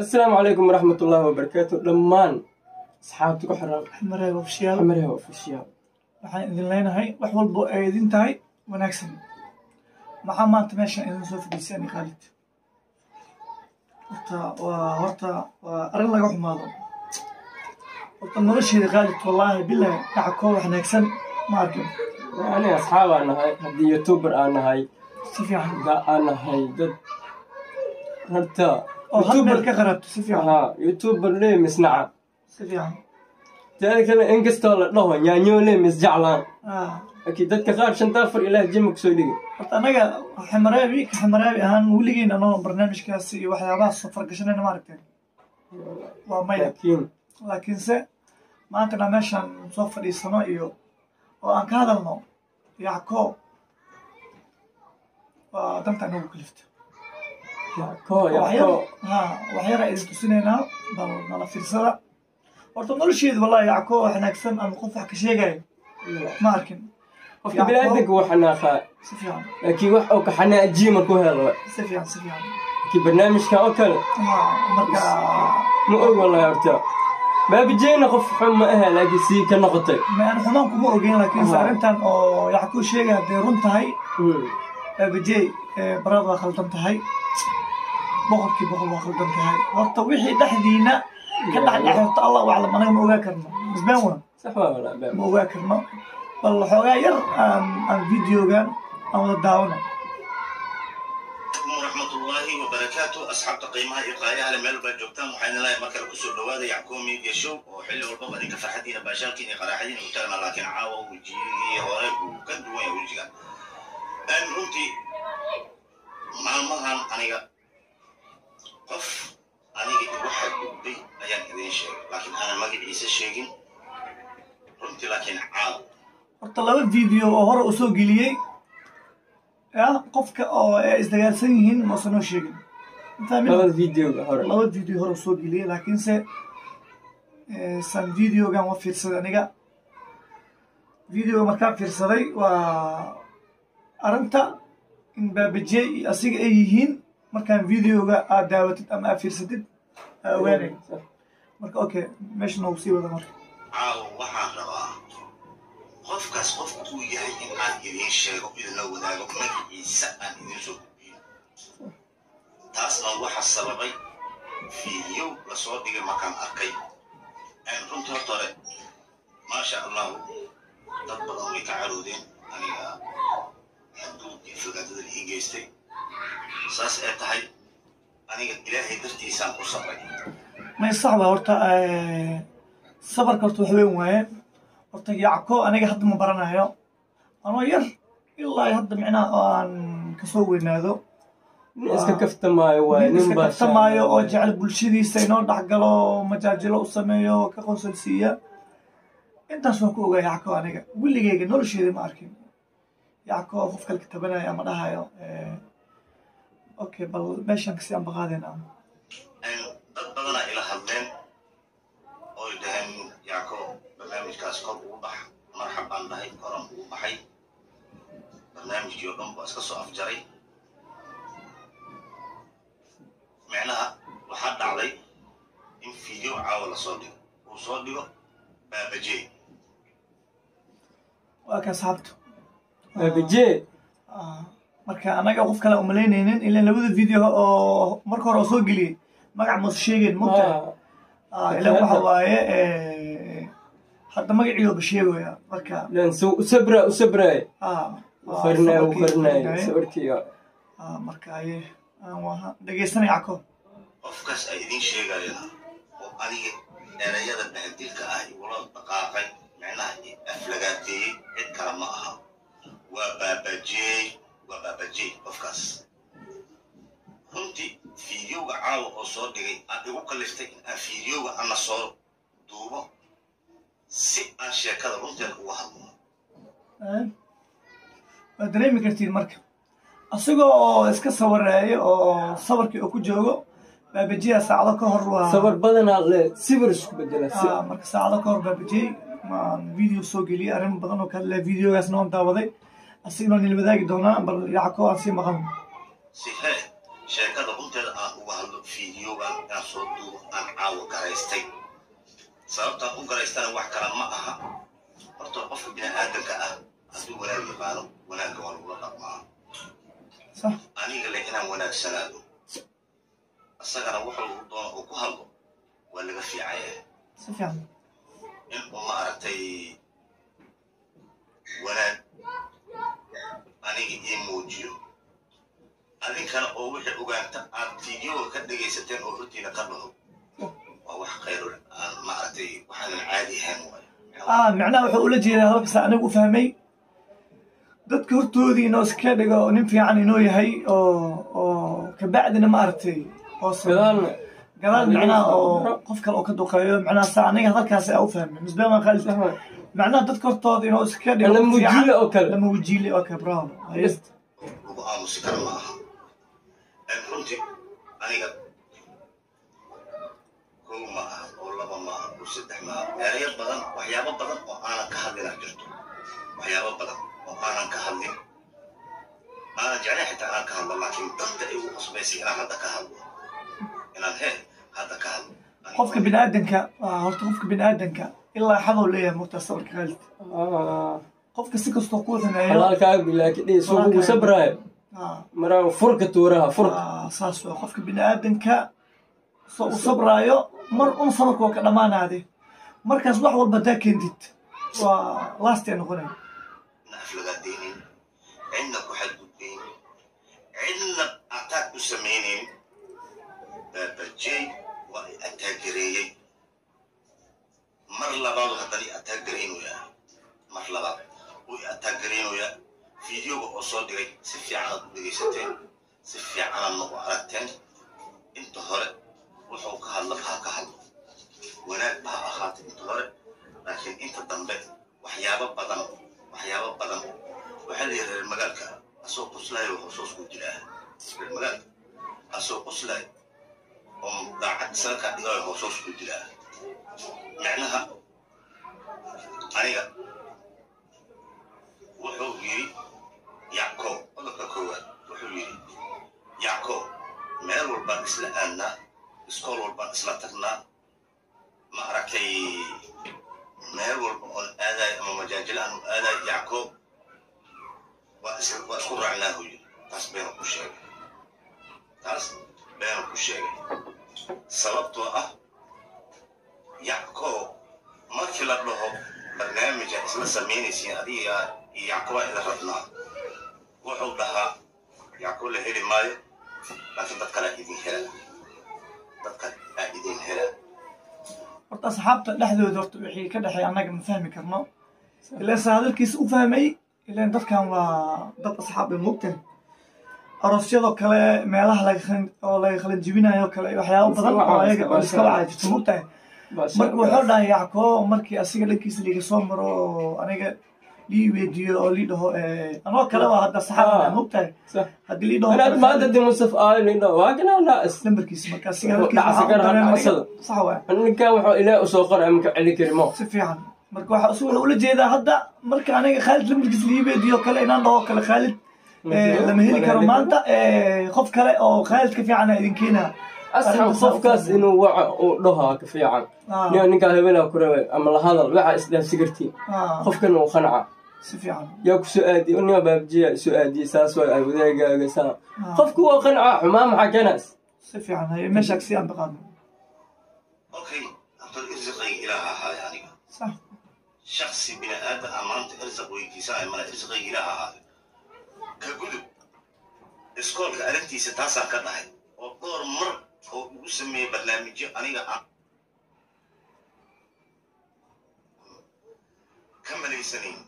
assalaamu calaykum waraxmat ullaahi wabarakaatu dhammaan asxaabta ku xiran. Ofishiyaal ofishiyaal waxaan idin leenahay wax walbo ay idin tahay wanaagsan. Maxaa maanta meeshan idin soo fadhiisani khaalid? Horta waa horta waa arrin laga xumaado. Horta nolosheeda khaalid wallaahi bilahi dhaca koo wanaagsan ma arkin. Ani asxaab aan nahay haddii youtuber aan nahay si fiican. aan nahay dad horta youtuber lee misnaca si fiican teeda kale inkastoo la dhaho yaanyoo lee misjeclaan ah laakiin dadka qaar shanta afar ilaah jima ku soo dhigi horta anaga xamaraabi ka xamaraabi ahaan weligeyn anoo barnaamijkaasi iyo waxyaabahaas soo fargashanayna ma aragteen waa maya laakiin laakiinse maantana meeshaan soo fadhiisano iyo oo aan ka hadalno yacko waa danta nagu kalifta waxyar waxyara idin tusinaynaa bal nala fiirsada. Horta nolosheedu wallahi yacko wanaagsan ama qof wax ka sheegayo ma arkin. Qofka biniaadanka wuu xanaaqaa si fiican laakiin wax oo ka xanaa jiima ku helo. Si fiican si fiican laakiin barnaamijkan oo kale. Marka ma og wallahi horta. Baabijeyna qof xun ma aha laakiin sii ka noqotay. Ma aan xumaan kuma ogeyn laakiinse arrintan oo yacko sheegaya hadday run tahay. Hmm. baabajey barad waa khaldan tahay boqorkii boqol waa khaldan tahay horta wixii dhexdiina ka dhexdhex horta allah aclam anaga ma ogaa karno misbaan waa ma ogaa karno bal xoogaa yar aan aan videogan aan wada daawano الله وبركاته أصحاب تقييمها إقاية على ميل بجوكتان وحين لا يمكن كسر لواذا يعكون ميديا شو وحل والبابا ديك فرحتين باشاكين قراحتين وتغنى لكن عاوة وجيري هوريك وكد وين وجيك أن أنت مع المهن أنا qof aniga waxa gudbay ayaan idin sheegay. Laakiin aanan magaciisa sheegin? Runtii laakiin caaw horta laba video oo hore u soo geliyey ya qofka oo eh, ay isdagaalsan yihiin mausan noo sheegin. Laba video hore. u soo geliyey laakiinse eh, san videogan waa fiirsaday aniga. Videoga markaan fiirsaday waa arrinta in baabajey iyo asiga ay yihiin. مركان فيديو جا دعوت أم أفير سدد وين مرك أوكي مش نوصي ولا مرك عوها ربا خوف كاس خوف كوي هاي ما يعيش ربي لو ذا ربي يسأل نزوج تاس عوها السرابي فيديو لصور دي مكان أكيد أنا كنت أطلع ما شاء الله تبقى أمي تعرودين أنا حدودي في قدر الإنجليزي saas ee tahay? Aniga ilaahay dartiisaan ku sabray. May sax baa horta eh, sabarka horta wax weyn waaye horta yacko aniga hadda ma baranayo. Anoo yar ilaa hadda micnaha oo aan ka soo weynaado. Iska kaftamaayo waaye nin baa oo jecel bulshadiisa inoo dhexgalo majaajilo u sameeyo ka qosol siiya. Intaas waan ku ogaa yacko aniga. Weligeyga nolosheeda ma arkin. Yacko qof kale ka tabanaya ama dhahayo eh, okay bal meeshan kasi aan. Baqaadayna Een, dad badanaa ila hadleen. Oy dhaheen yaako barnaamijkaas kor ugu bax. Marxab baan dhahay koran ugu baxay. Barnaamijkii oo dhan baa iska soo afjaray. Micnaha waxaa dhacday in fiideo caawa la soo dhigo. Uu soo dhigo baabajee waa ka asxaabtu baabijee Ah, marka anaga qof kale umalaynaynin ilan labada video oo marka hore oo soo geliyey magac mausa sheegeyn mugta Ah, ilan waxa waaye eh, hadda magaciiooba sheegaya marka. Usabra ah, ufarnaay ufarnaay. sawirkiiyo Ah, marka aye. Aan waa dhegeysanay cako qofkaas ay idiin sheegayana oo aniga erayada bahdilka ah igula dhaqaaqay micnaha aflagaateeyey cid kale ma aha. Waa baabajeey baabajeey qofkaas runtii fiidiyowga caawa oo soo dhigay aan igu kaliftay in aan fiidiyowga ana soo duubo si aan sheekada runteeda uga hadlo. Waad dareemi kartiin marka. Asigoo oo iska sawareeyo oo sabarkii oo ku joogo baabajiya saacado ka hor waa sabar badanaa le sibir isku bedela si marka saacado ka hor baabajiyey maan video soo geliyey arrimo badan oo kale videogaasna waan daawaday أسيرنا المذاق دونا بل يعكو أسير مغم سيحة شركة قلتل أهوهل في نيوغا أصدو أن عاو كاريستي سببتا قم كاريستان واح كرام أها. أرطو القف بنا آدم كأه. أدو ولا يبالو ولا كوالو الله ما صح. أني قلي إنا ولا سنادو أصغر وحل وضوان أكوهلو ولا في عيه. صفيان إن أم أرتي ولاد aniga ii muujiyo. Adinkana oo wixii ogaanta aad fiidyoga ka dhegaysateen oo hortiina ka dhaho waa wax khayro aan ma aragtay waxaanan caadi ahayn waayo ah macnaha wuxuu ula jeedaa halkasa anigu u fahmay. Dadka hortoodii inoo iska dhigo nin fiican inoo yahay oo oo kabacdina ma aragtay oo sa- gadaalna gadaal macnaha oo qof kale oo ka duqeeyo macnaha sa aniga halkaas aa u fahmay. Misbema khaalid معناه تذكر طاضي هو سكر لما وجي لي اوكل لما وجي لي اوكل برافو عرفت؟ وبقال سكر الله انتي اريا كل ما ولا أنا وسد ما اريا بدن وحياه بدن وأنا كهدي لا جرت وحياه بدن وأنا كهدي أنا جاني حتى أنا كهدي لكن تخت اي وصبيسي أنا هذا كهدي أنا هذا كهدي قفك بن ادنكا قفك بن ادنكا ilaa xadow leeyahay murtaa sabarka khaalid Ah, qofka si kastoo kuu sameeyo halaalkaaga laakiin dhii soo kugu sabraayo ah, maraa furka tuuraha furka. Ah, saas waa qofka bini aadanka soo u sabraayo mar un sabarka waa ka dhammaanaade markaas wax walba hadaa keentid waa laastee noqonaya cidna aflagaadaynin cidna ku xadgudbaynin cidna ataag ku samaynayn baabajey soo dhigay si fiican aad u dhegaysateen si fiicanadna u aragteen inta hore wuxuu ka hadla ha ka hadlo wanaag ba ha ahaata inta hore laakiin inta dambe waxyaabo badan waxyaabo badan waxaa la yidhi reer magaalka asoo qoslayo wuxuu soos ku dilaa reer magaalka asoo qoslayo oo daacad isaga kaa dhigayo wuxuu soos ku dilaa micnaha aniga wuxuu yidhi aadnaa iskool walbaan isla tagnaa ma aragtay meel walba oon aadayo ama majaajil aan u aadayo yacqoob waa is waa isku raacnaahu yidhi taas beenu ku sheegay taas beenu ku sheegay sababtoo ah yacqoob markii la dhaho barnaamija isla samaynaysiin adiga iyo yacqooba ila rabnaa wuxuu dhahaa yacqoob la heli maayo? Laakiin dad kalea idin hela. Dad kale aa idin hela. Horta asxaabta dhexdooda horta wixii ka dhexeeya annaga ma fahmi karno. Ilaan sa hadalkiisa u fahmay ilaan dadkan waa dad asxaab ay moogtahay aroosyadoo kale meelaha oo laga khalin jibinayo kale waxyaabo badan oo ayaga oo iska wacaa jirto moogtahay marka wuxuu dhahay yacko markii asiga dhankiisa liiga soo maro oo aniga Eh, anoo kaleba hadda saxaabada ah. mogtahay haddii lii dhaho maanta dimusaf aalindho waaganana nambarkiisa markaa sax waa ninkan wuxuu ilaahay u soo qoraya marka celi kari mo. Si fiican. Marka waxaa isu wuxuu ula jeedaa hadda marka aniga khaalid nambarkiisa liibeediyo kale inaan dhaho kale khaalid eh, lama heli karo maanta eh, qof kale oo khaalid ka fiicana ah idin keenaa asxab qofkaas inuu waco uu dhahaa ka fiican. Ah. Ninkaa hebelaa ku rabay ama la hadal waxa isdhaafsi kartiin qofkan uu qanca صافي عمي ياك سؤالي وني باب جي سؤالي ساسوا ودي قال سا نعم. خفكو وقنعا ما مع كنس صافي عمي ماشي اكسي عم بغاد أوكي انطر ارزقي إلى ها هاي صح. شخصي بلا ادب امانت أرزق ويكي ساعه ما ارزقي إلى ها هاي. كقول اسكوب عرفتي ستاسا كبحي وطور مر وسمي برنامجي أنا كم لي سنين